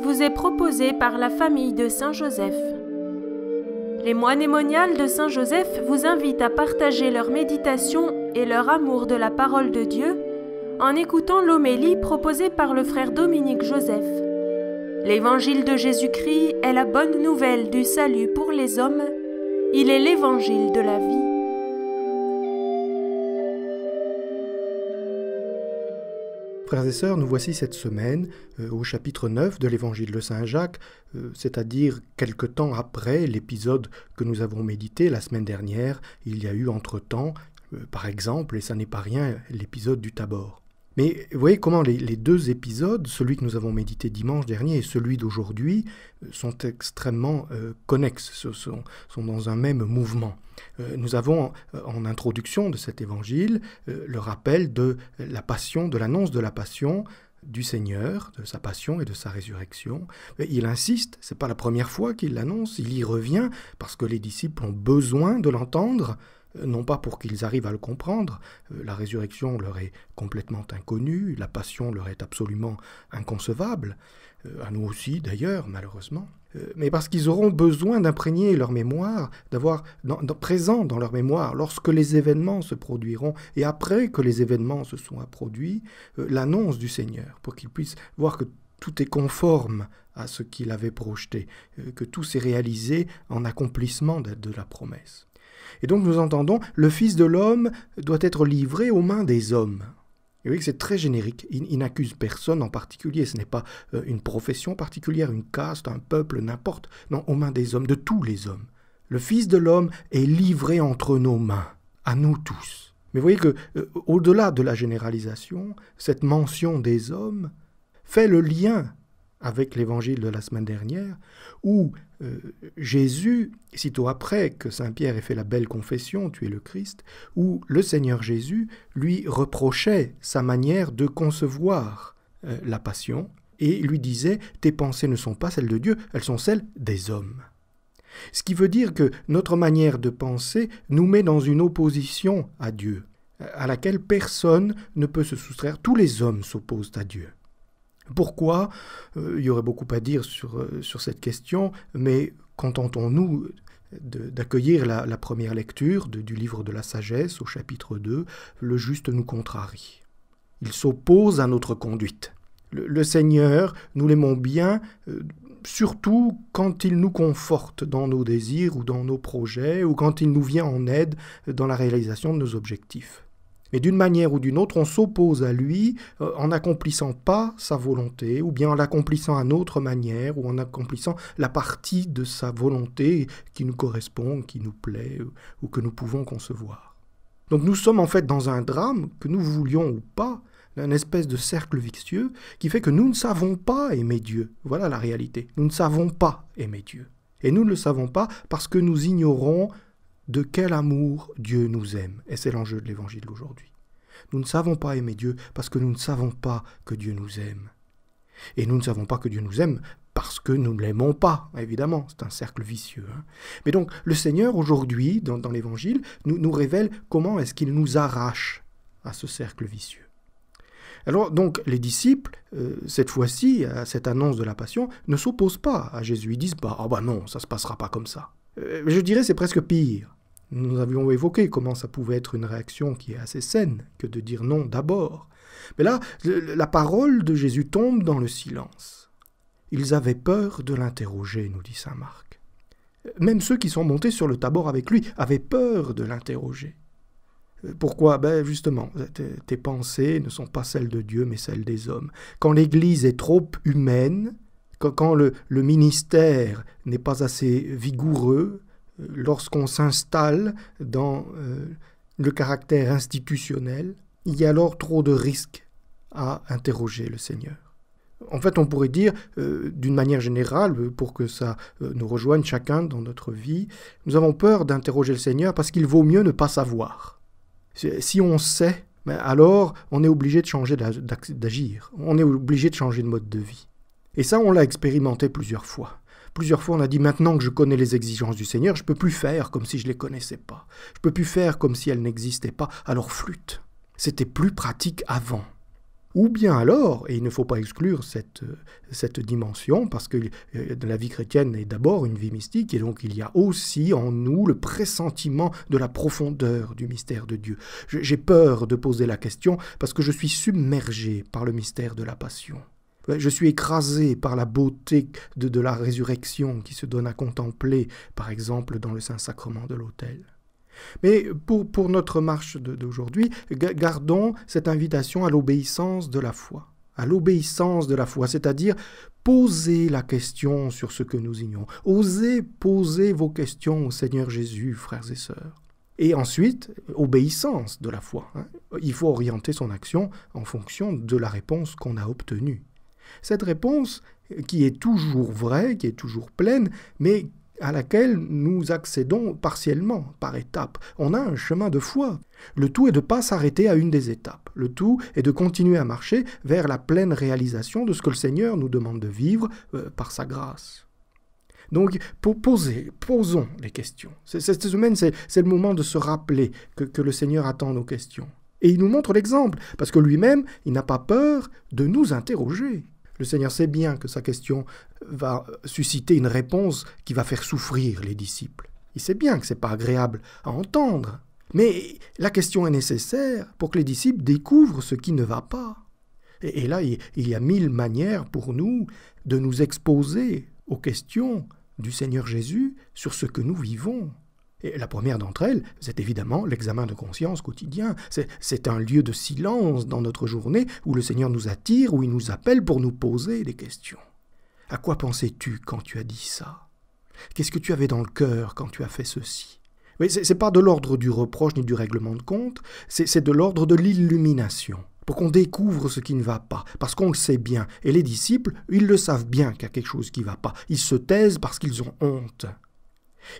vous est proposé par la famille de Saint-Joseph. Les moines moniales de Saint-Joseph vous invitent à partager leur méditation et leur amour de la parole de Dieu en écoutant l'homélie proposée par le frère Dominique Joseph. L'évangile de Jésus-Christ est la bonne nouvelle du salut pour les hommes. Il est l'évangile de la vie. Frères et sœurs, nous voici cette semaine euh, au chapitre 9 de l'évangile de Saint Jacques, euh, c'est-à-dire quelque temps après l'épisode que nous avons médité la semaine dernière. Il y a eu entre-temps, euh, par exemple, et ça n'est pas rien, l'épisode du Tabor. Mais vous voyez comment les, deux épisodes, celui que nous avons médité dimanche dernier et celui d'aujourd'hui, euh, sont extrêmement euh, connexes, sont, sont, dans un même mouvement. Euh, nous avons en introduction de cet évangile le rappel de la passion, de l'annonce de la passion du Seigneur, de sa passion et de sa résurrection. Il insiste, c'est pas la première fois qu'il l'annonce, il y revient parce que les disciples ont besoin de l'entendre non pas pour qu'ils arrivent à le comprendre, euh, la résurrection leur est complètement inconnue, la passion leur est absolument inconcevable, euh, à nous aussi d'ailleurs, malheureusement, euh, mais parce qu'ils auront besoin d'imprégner leur mémoire, d'avoir présent dans leur mémoire, lorsque les événements se produiront, et après que les événements se sont produits, l'annonce du Seigneur, pour qu'ils puissent voir que tout est conforme à ce qu'il avait projeté, que tout s'est réalisé en accomplissement de la promesse. Et donc nous entendons, le Fils de l'homme doit être livré aux mains des hommes. Et que c'est très générique. Il, n'accuse personne en particulier. Ce n'est pas euh, une profession particulière, une caste, un peuple, n'importe. Non, aux mains des hommes, de tous les hommes. Le Fils de l'homme est livré entre nos mains, à nous tous. Mais vous voyez que, euh, au-delà de la généralisation, cette mention des hommes fait le lien avec l'évangile de la semaine dernière, où euh, Jésus, sitôt après que Saint Pierre ait fait la belle confession, tu es le Christ, où le Seigneur Jésus lui reprochait sa manière de concevoir euh, la passion, et lui disait, tes pensées ne sont pas celles de Dieu, elles sont celles des hommes. Ce qui veut dire que notre manière de penser nous met dans une opposition à Dieu, à laquelle personne ne peut se soustraire, tous les hommes s'opposent à Dieu. Pourquoi? Euh, Il y aurait beaucoup à dire sur, euh, sur cette question, mais contentons-nous d'accueillir la, première lecture du livre de la sagesse au chapitre 2, le juste nous contrarie? Il s'oppose à notre conduite. Le, Seigneur, nous l'aimons bien, euh, surtout quand il nous conforte dans nos désirs ou dans nos projets, ou quand il nous vient en aide dans la réalisation de nos objectifs. Mais d'une manière ou d'une autre, on s'oppose à lui euh, en n'accomplissant pas sa volonté, ou bien en l'accomplissant à notre manière, ou en accomplissant la partie de sa volonté qui nous correspond, qui nous plaît, euh, ou que nous pouvons concevoir. Donc nous sommes en fait dans un drame, que nous voulions ou pas, un espèce de cercle vicieux qui fait que nous ne savons pas aimer Dieu. Voilà la réalité. Nous ne savons pas aimer Dieu. Et nous ne le savons pas parce que nous ignorons de quel amour Dieu nous aime. Et c'est l'enjeu de l'évangile d'aujourd'hui. Nous ne savons pas aimer Dieu parce que nous ne savons pas que Dieu nous aime. Et nous ne savons pas que Dieu nous aime parce que nous ne l'aimons pas, évidemment. C'est un cercle vicieux. Hein. Mais donc, le Seigneur, aujourd'hui, dans, l'Évangile, nous, nous révèle comment est-ce qu'il nous arrache à ce cercle vicieux. Alors, donc, les disciples, euh, cette fois-ci, à cette annonce de la Passion, ne s'opposent pas à Jésus. Ils disent pas, ah bah non, ça ne se passera pas comme ça. Euh, je dirais c'est presque pire. Nous avions évoqué comment ça pouvait être une réaction qui est assez saine que de dire non d'abord. Mais là, la parole de Jésus tombe dans le silence. Ils avaient peur de l'interroger, nous dit Saint Marc. Même ceux qui sont montés sur le tabord avec lui avaient peur de l'interroger. Pourquoi? Ben justement, tes pensées ne sont pas celles de Dieu, mais celles des hommes. Quand l'Église est trop humaine, quand, le ministère n'est pas assez vigoureux, lorsqu'on s'installe dans euh, le caractère institutionnel, il y a alors trop de risques à interroger le Seigneur. En fait, on pourrait dire, euh, d'une manière générale, pour que ça euh, nous rejoigne chacun dans notre vie, nous avons peur d'interroger le Seigneur parce qu'il vaut mieux ne pas savoir. Si on sait, ben alors on est obligé de changer d'agir, on est obligé de changer de mode de vie. Et ça, on l'a expérimenté plusieurs fois. Plusieurs fois, on a dit maintenant que je connais les exigences du Seigneur, je ne peux plus faire comme si je ne les connaissais pas. Je ne peux plus faire comme si elles n'existaient pas. Alors flûte. C'était plus pratique avant. Ou bien alors, et il ne faut pas exclure cette, cette dimension, parce que euh, la vie chrétienne est d'abord une vie mystique, et donc il y a aussi en nous le pressentiment de la profondeur du mystère de Dieu. J'ai peur de poser la question parce que je suis submergé par le mystère de la passion. Je suis écrasé par la beauté de, la résurrection qui se donne à contempler, par exemple, dans le Saint-Sacrement de l'autel. Mais pour, pour notre marche d'aujourd'hui, gardons cette invitation à l'obéissance de la foi. À l'obéissance de la foi, c'est-à-dire poser la question sur ce que nous ignorons. Osez poser vos questions au Seigneur Jésus, frères et sœurs. Et ensuite, obéissance de la foi. Hein. Il faut orienter son action en fonction de la réponse qu'on a obtenue. Cette réponse, qui est toujours vraie, qui est toujours pleine, mais à laquelle nous accédons partiellement, par étapes. On a un chemin de foi. Le tout est de ne pas s'arrêter à une des étapes. Le tout est de continuer à marcher vers la pleine réalisation de ce que le Seigneur nous demande de vivre euh, par sa grâce. Donc, pour posons les questions. Cette semaine, c'est le moment de se rappeler que le Seigneur attend nos questions. Et il nous montre l'exemple, parce que lui-même, il n'a pas peur de nous interroger. Le Seigneur sait bien que sa question va susciter une réponse qui va faire souffrir les disciples. Il sait bien que ce n'est pas agréable à entendre. Mais la question est nécessaire pour que les disciples découvrent ce qui ne va pas. Et, là, il y a mille manières pour nous de nous exposer aux questions du Seigneur Jésus sur ce que nous vivons. Et la première d'entre elles, c'est évidemment l'examen de conscience quotidien. C'est un lieu de silence dans notre journée où le Seigneur nous attire, où il nous appelle pour nous poser des questions. À quoi pensais-tu quand tu as dit ça? Qu'est-ce que tu avais dans le cœur quand tu as fait ceci? Mais ce n'est pas de l'ordre du reproche ni du règlement de compte, c'est de l'ordre de l'illumination pour qu'on découvre ce qui ne va pas, parce qu'on le sait bien. Et les disciples, ils le savent bien qu'il y a quelque chose qui ne va pas. Ils se taisent parce qu'ils ont honte.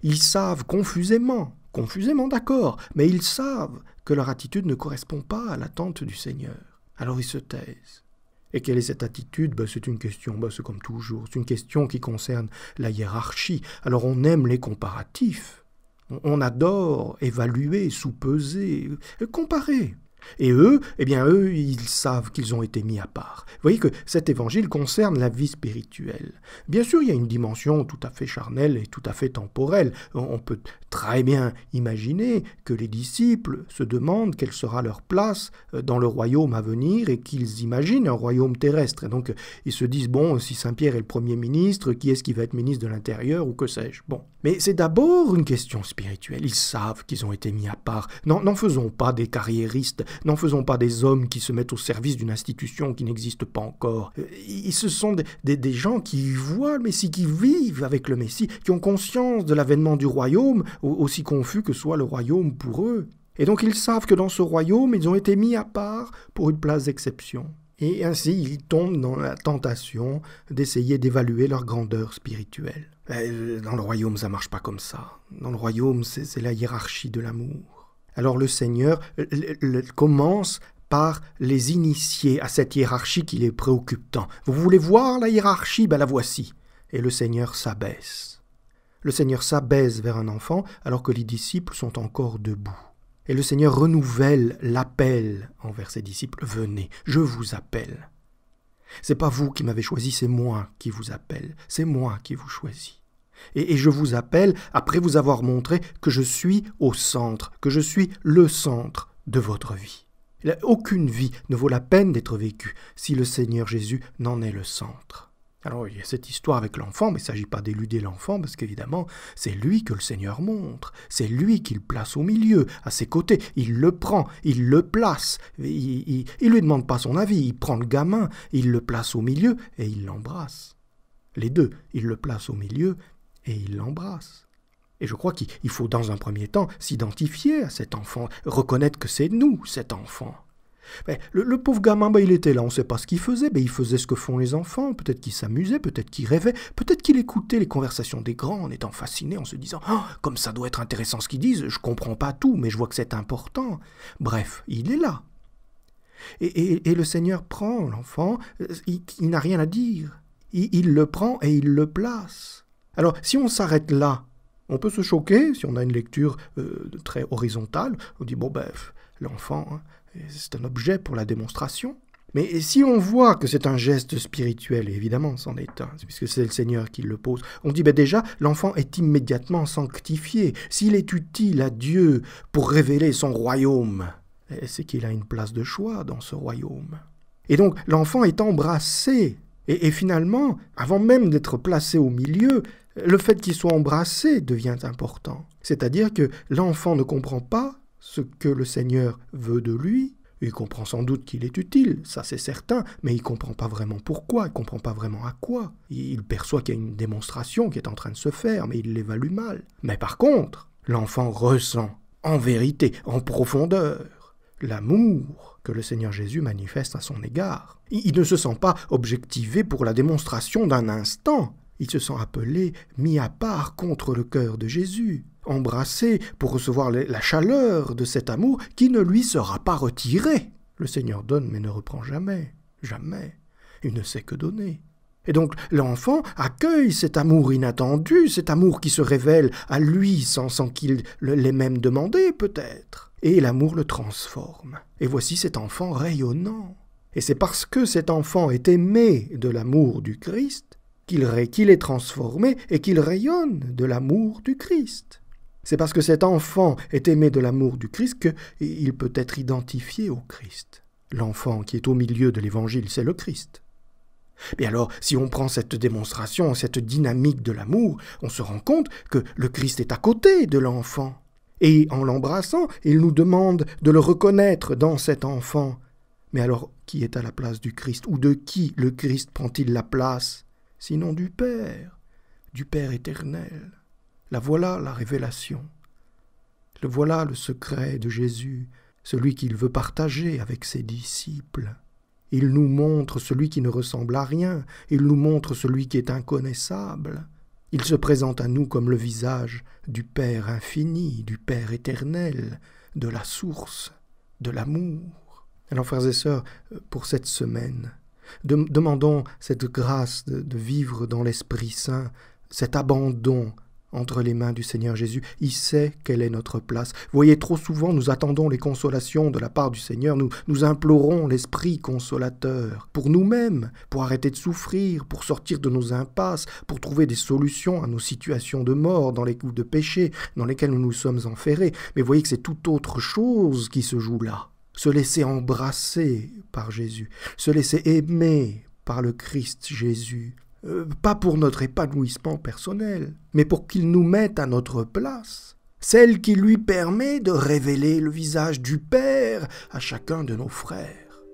Ils savent confusément, confusément d'accord, mais ils savent que leur attitude ne correspond pas à l'attente du Seigneur. Alors ils se taisent. Et quelle est cette attitude? Ben, C'est une question, ben, comme toujours, c'est une question qui concerne la hiérarchie. Alors on aime les comparatifs. On adore évaluer, sous-peser, comparer. Et eux, eh bien eux, ils savent qu'ils ont été mis à part. Vous voyez que cet évangile concerne la vie spirituelle. Bien sûr, il y a une dimension tout à fait charnelle et tout à fait temporelle. On peut très bien imaginer que les disciples se demandent quelle sera leur place euh, dans le royaume à venir et qu'ils imaginent un royaume terrestre. Et donc ils se disent, bon, si Saint-Pierre est le Premier ministre, qui est-ce qui va être ministre de l'Intérieur ou que sais-je? Bon. Mais c'est d'abord une question spirituelle. Ils savent qu'ils ont été mis à part. N'en faisons pas des carriéristes N'en faisons pas des hommes qui se mettent au service d'une institution qui n'existe pas encore. Euh, ce sont des, gens qui voient le Messie, qui vivent avec le Messie, qui ont conscience de l'avènement du royaume, aussi confus que soit le royaume pour eux. Et donc ils savent que dans ce royaume, ils ont été mis à part pour une place d'exception. Et ainsi, ils tombent dans la tentation d'essayer d'évaluer leur grandeur spirituelle. Euh, dans le royaume, ça marche pas comme ça. Dans le royaume, c'est la hiérarchie de l'amour. Alors le Seigneur commence par les initier à cette hiérarchie qui les préoccupe tant. Vous voulez voir la hiérarchie? Ben la voici. Et le Seigneur s'abaisse. Le Seigneur s'abaisse vers un enfant alors que les disciples sont encore debout. Et le Seigneur renouvelle l'appel envers ses disciples. Venez, je vous appelle. C'est pas vous qui m'avez choisi, c'est moi qui vous appelle, c'est moi qui vous choisis. Et, je vous appelle, après vous avoir montré que je suis au centre, que je suis le centre de votre vie. Aucune vie ne vaut la peine d'être vécue si le Seigneur Jésus n'en est le centre. Alors il y a cette histoire avec l'enfant, mais il ne s'agit pas d'éluder l'enfant, parce qu'évidemment, c'est lui que le Seigneur montre, c'est lui qu'il place au milieu, à ses côtés, il le prend, il le place, il ne lui demande pas son avis, il prend le gamin, il le place au milieu et il l'embrasse. Les deux, il le place au milieu et il l'embrasse. Et je crois qu'il faut dans un premier temps s'identifier à cet enfant, reconnaître que c'est nous, cet enfant. Mais le, pauvre gamin, ben, il était là, on ne sait pas ce qu'il faisait, ben, il faisait ce que font les enfants, peut-être qu'il s'amusait, peut-être qu'il rêvait, peut-être qu'il écoutait les conversations des grands en étant fasciné, en se disant oh, comme ça doit être intéressant ce qu'ils disent, je comprends pas tout, mais je vois que c'est important. Bref, il est là. Et, le Seigneur prend l'enfant, euh, il, n'a rien à dire. il le prend et il le place. Alors, si on s'arrête là, on peut se choquer, si on a une lecture euh, très horizontale, on dit, bon, ben, l'enfant, hein, c'est un objet pour la démonstration. Mais si on voit que c'est un geste spirituel, et évidemment c'en est un, puisque c'est le Seigneur qui le pose, on dit ben déjà l'enfant est immédiatement sanctifié. S'il est utile à Dieu pour révéler son royaume, c'est qu'il a une place de choix dans ce royaume. Et donc l'enfant est embrassé. Et, finalement, avant même d'être placé au milieu, le fait qu'il soit embrassé devient important. C'est-à-dire que l'enfant ne comprend pas ce que le Seigneur veut de lui. Il comprend sans doute qu'il est utile, ça c'est certain, mais il ne comprend pas vraiment pourquoi, il ne comprend pas vraiment à quoi. Il perçoit qu'il y a une démonstration qui est en train de se faire, mais il l'évalue mal. Mais par contre, l'enfant ressent, en vérité, en profondeur, l'amour que le Seigneur Jésus manifeste à son égard. Il ne se sent pas objectivé pour la démonstration d'un instant, il se sent appelé, mis à part contre le cœur de Jésus, embrassé pour recevoir la chaleur de cet amour qui ne lui sera pas retiré. Le Seigneur donne mais ne reprend jamais, jamais. Il ne sait que donner. Et donc l'enfant accueille cet amour inattendu, cet amour qui se révèle à lui sans, sans qu'il l'ait même demandé peut-être et l'amour le transforme. Et voici cet enfant rayonnant. Et c'est parce que cet enfant est aimé de l'amour du Christ qu'il est transformé et qu'il rayonne de l'amour du Christ. C'est parce que cet enfant est aimé de l'amour du Christ qu'il peut être identifié au Christ. L'enfant qui est au milieu de l'Évangile, c'est le Christ. Et alors, si on prend cette démonstration, cette dynamique de l'amour, on se rend compte que le Christ est à côté de l'enfant. Et en l'embrassant, il nous demande de le reconnaître dans cet enfant. Mais alors, qui est à la place du Christ? Ou de qui le Christ prend-il la place? Sinon du Père, du Père éternel. La voilà la révélation. Le voilà le secret de Jésus, celui qu'il veut partager avec ses disciples. Il nous montre celui qui ne ressemble à rien, il nous montre celui qui est inconnaissable. Il se présente à nous comme le visage du Père infini, du Père éternel, de la source, de l'amour. Alors frères et sœurs, pour cette semaine, demandons cette grâce de vivre dans l'Esprit Saint, cet abandon entre les mains du Seigneur Jésus. Il sait quelle est notre place. voyez, trop souvent, nous attendons les consolations de la part du Seigneur. Nous, nous implorons l'Esprit consolateur pour nous-mêmes, pour arrêter de souffrir, pour sortir de nos impasses, pour trouver des solutions à nos situations de mort, dans les coups de péché dans lesquels nous nous sommes enferrés. Mais voyez que c'est tout autre chose qui se joue là. Se laisser embrasser par Jésus, se laisser aimer par le Christ Jésus, euh, pas pour notre épanouissement personnel, mais pour qu'il nous mette à notre place, celle qui lui permet de révéler le visage du Père à chacun de nos frères.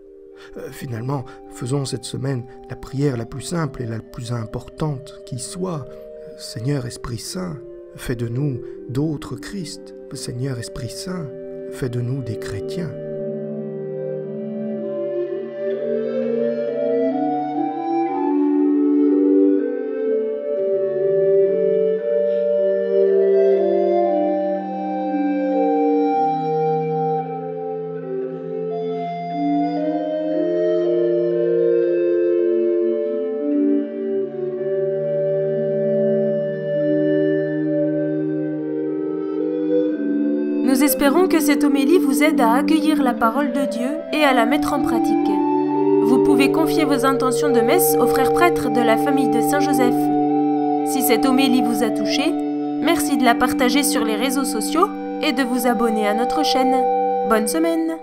Euh, finalement, faisons cette semaine la prière la plus simple et la plus importante qui soit. Seigneur Esprit Saint, fais de nous d'autres Christ. Seigneur Esprit Saint, fais de nous des chrétiens. Espérons que cette homélie vous aide à accueillir la parole de Dieu et à la mettre en pratique. Vous pouvez confier vos intentions de messe aux frères prêtres de la famille de Saint-Joseph. Si cette homélie vous a touché, merci de la partager sur les réseaux sociaux et de vous abonner à notre chaîne. Bonne semaine